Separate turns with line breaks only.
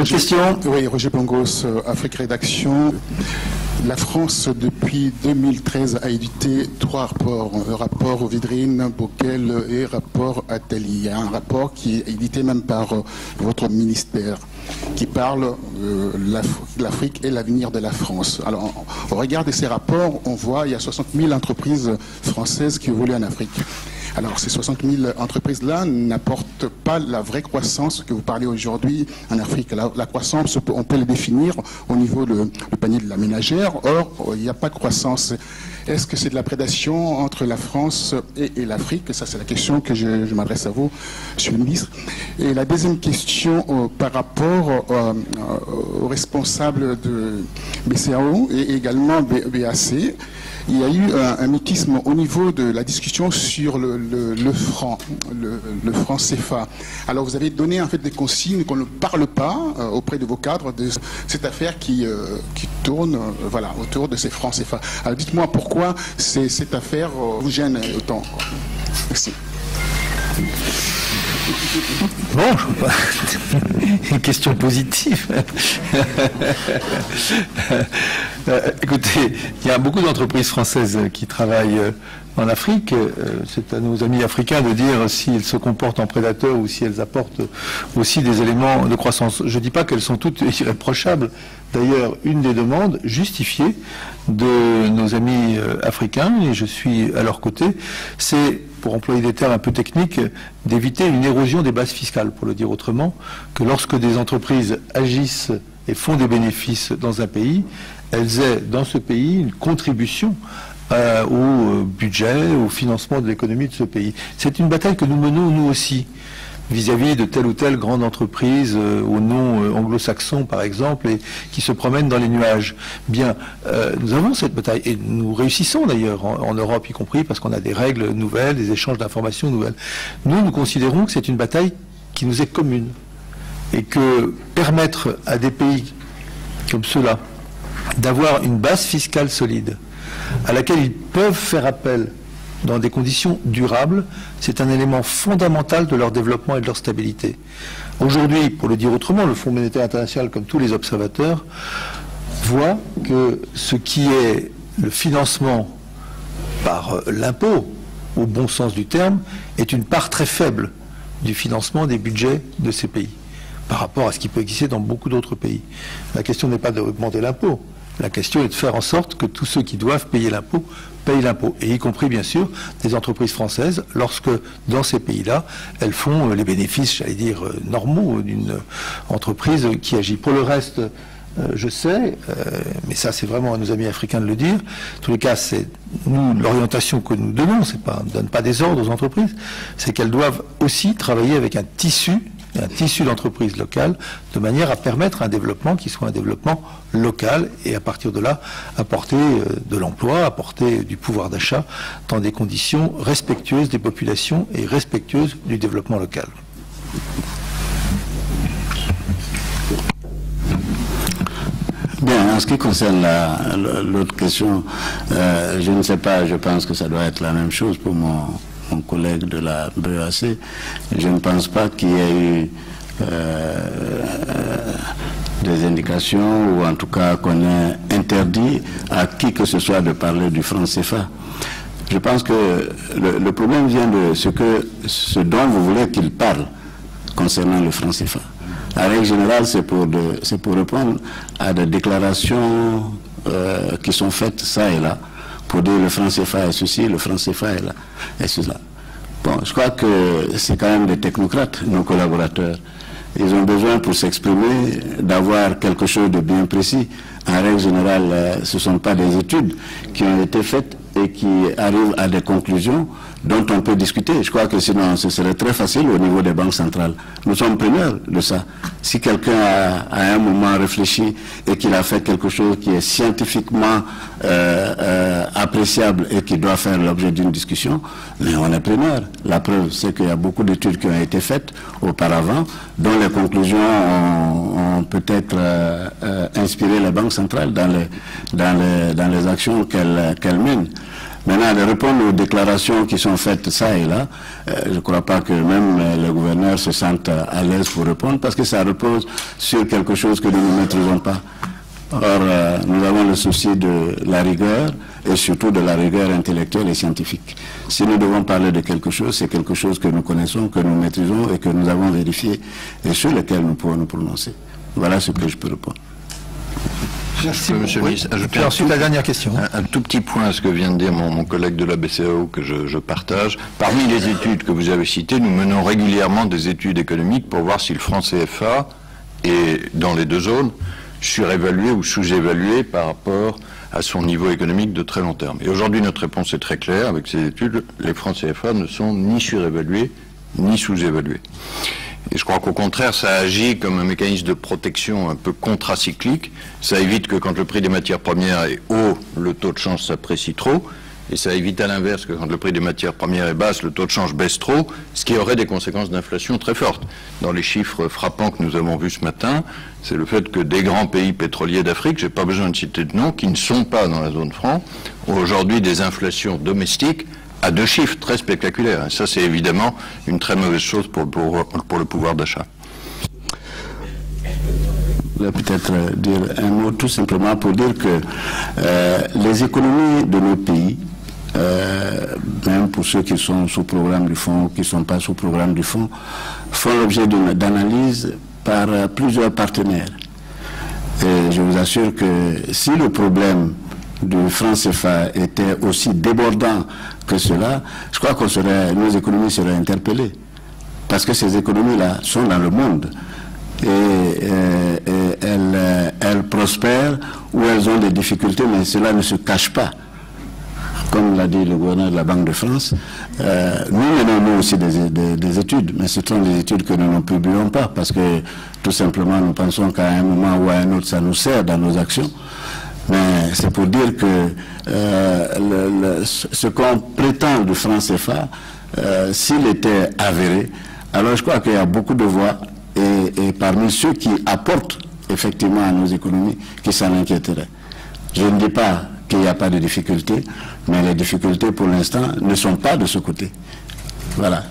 D'autres questions?
Oui, Roger Bongos, euh, Afrique Rédaction. La France, depuis 2013, a édité trois rapports. Un rapport Vidrine, Bockel et rapport Attali. Il y a un rapport qui est édité même par euh, votre ministère qui parle de l'Afrique et l'avenir de la France. Alors, au regard de ces rapports, on voit qu'il y a 60 000 entreprises françaises qui évoluent en Afrique. Alors, ces 60 000 entreprises-là n'apportent pas la vraie croissance que vous parlez aujourd'hui en Afrique. La, croissance, on peut le définir au niveau du panier de la ménagère. Or, il n'y a pas de croissance. Est-ce que c'est de la prédation entre la France et, l'Afrique? Ça, c'est la question que je, m'adresse à vous, Monsieur le ministre. Et la deuxième question euh, par rapport euh, aux responsables de BCAO et également BAC il y a eu un, mutisme au niveau de la discussion sur le, franc, le, franc CFA. Alors vous avez donné en fait des consignes qu'on ne parle pas euh, auprès de vos cadres de cette affaire qui, euh, tourne euh, voilà, autour de ces francs CFA. Alors dites-moi pourquoi cette affaire vous gêne autant. Merci.
Bon, une question positive. Euh, écoutez, il y a beaucoup d'entreprises françaises qui travaillent euh, en Afrique. Euh, c'est à nos amis africains de dire s'ils se comportent en prédateurs ou si elles apportent aussi des éléments de croissance. Je ne dis pas qu'elles sont toutes irréprochables. D'ailleurs, une des demandes justifiées de nos amis africains, et je suis à leur côté, c'est pour employer des termes un peu techniques, d'éviter une érosion des bases fiscales, pour le dire autrement, que lorsque des entreprises agissent et font des bénéfices dans un pays, elles aient dans ce pays une contribution euh, au euh, budget, au financement de l'économie de ce pays. C'est une bataille que nous menons nous aussi vis-à-vis de telle ou telle grande entreprise euh, au nom anglo-saxon, par exemple, et qui se promène dans les nuages. Bien, nous avons cette bataille, et nous réussissons d'ailleurs en, Europe, y compris parce qu'on a des règles nouvelles, des échanges d'informations nouvelles. Nous, nous considérons que c'est une bataille qui nous est commune, et que permettre à des pays comme ceux-là d'avoir une base fiscale solide, à laquelle ils peuvent faire appel dans des conditions durables, c'est un élément fondamental de leur développement et de leur stabilité. Aujourd'hui, pour le dire autrement, le Fonds monétaire international, comme tous les observateurs, voit que ce qui est le financement par euh, l'impôt, au bon sens du terme, est une part très faible du financement des budgets de ces pays, par rapport à ce qui peut exister dans beaucoup d'autres pays. La question n'est pas d'augmenter l'impôt, la question est de faire en sorte que tous ceux qui doivent payer l'impôt payent l'impôt, et y compris bien sûr des entreprises françaises, lorsque dans ces pays-là, elles font euh, les bénéfices, j'allais dire, euh, normaux d'une entreprise qui agit. Pour le reste, euh, je sais, mais ça c'est vraiment à nos amis africains de le dire. En tous les cas, c'est nous l'orientation que nous donnons, on ne donne pas des ordres aux entreprises, c'est qu'elles doivent aussi travailler avec un tissu un tissu d'entreprise locale, de manière à permettre un développement qui soit un développement local et à partir de là apporter euh, de l'emploi, apporter du pouvoir d'achat dans des conditions respectueuses des populations et respectueuses du développement local.
Bien, en ce qui concerne l'autre question, euh, je ne sais pas, je pense que ça doit être la même chose pour mon, mon collègue de la BEAC, je ne pense pas qu'il y ait eu euh, des indications ou en tout cas qu'on ait interdit à qui que ce soit de parler du franc CFA. Je pense que le, problème vient de ce, que, ce dont vous voulez qu'il parle concernant le franc CFA. La règle générale, c'est pour, pour répondre à des déclarations euh, qui sont faites ça et là pour dire le franc CFA est ceci, le franc CFA est là, et cela. Bon, je crois que c'est quand même des technocrates, nos collaborateurs. Ils ont besoin pour s'exprimer d'avoir quelque chose de bien précis. En règle générale, euh, ce ne sont pas des études qui ont été faites et qui arrivent à des conclusions dont on peut discuter. Je crois que sinon, ce serait très facile au niveau des banques centrales. Nous sommes preneurs de ça. Si quelqu'un a, à un moment réfléchi et qu'il a fait quelque chose qui est scientifiquement euh, euh, appréciable et qui doit faire l'objet d'une discussion, mais on est preneur. La preuve, c'est qu'il y a beaucoup d'études qui ont été faites auparavant, dont les conclusions ont, peut-être euh, inspiré les banques centrales dans les, dans les, dans les actions qu'elles mènent. Maintenant, de répondre aux déclarations qui sont faites ça et là, euh, je ne crois pas que même euh, les gouverneurs se sentent à l'aise pour répondre parce que ça repose sur quelque chose que nous ne maîtrisons pas. Or, euh, nous avons le souci de la rigueur et surtout de la rigueur intellectuelle et scientifique. Si nous devons parler de quelque chose, c'est quelque chose que nous connaissons, que nous maîtrisons et que nous avons vérifié et sur lequel nous pouvons nous prononcer. Voilà ce que je peux répondre.
Merci,
Monsieur le ministre.
Ajouter ensuite la dernière question.
Un, tout petit point à ce que vient de dire mon, collègue de la BCAO que je, partage. Parmi les études que vous avez citées, nous menons régulièrement des études économiques pour voir si le franc CFA est, dans les deux zones, surévalué ou sous-évalué par rapport à son niveau économique de très long terme. Et aujourd'hui, notre réponse est très claire. Avec ces études, les francs CFA ne sont ni surévalués ni sous-évalués. Et je crois qu'au contraire, ça agit comme un mécanisme de protection un peu contracyclique. Ça évite que quand le prix des matières premières est haut, le taux de change s'apprécie trop. Et ça évite à l'inverse que quand le prix des matières premières est basse, le taux de change baisse trop, ce qui aurait des conséquences d'inflation très fortes. Dans les chiffres frappants que nous avons vus ce matin, c'est le fait que des grands pays pétroliers d'Afrique, je n'ai pas besoin de citer de noms, qui ne sont pas dans la zone franc, ont aujourd'hui des inflations domestiques à deux chiffres très spectaculaires. Ça, c'est évidemment une très mauvaise chose pour, pour, le pouvoir d'achat.
Je vais peut-être dire un mot tout simplement pour dire que euh, les économies de nos pays, euh, même pour ceux qui sont sous programme du fonds, qui ne sont pas sous programme du fonds, font l'objet d'analyse par plusieurs partenaires. Et je vous assure que si le problème du franc CFA était aussi débordant que cela, je crois que nos économies seraient interpellées. Parce que ces économies-là sont dans le monde. Et, euh, elles, elles, prospèrent ou elles ont des difficultés, mais cela ne se cache pas. Comme l'a dit le gouverneur de la Banque de France, euh, nous menons aussi des, études, mais ce sont des études que nous ne publions pas parce que tout simplement nous pensons qu'à un moment ou à un autre ça nous sert dans nos actions. Mais c'est pour dire que euh, ce qu'on prétend du franc CFA, euh, s'il était avéré, alors je crois qu'il y a beaucoup de voix et, parmi ceux qui apportent effectivement à nos économies qui s'en inquiéteraient. Je ne dis pas qu'il n'y a pas de difficultés, mais les difficultés pour l'instant ne sont pas de ce côté. Voilà.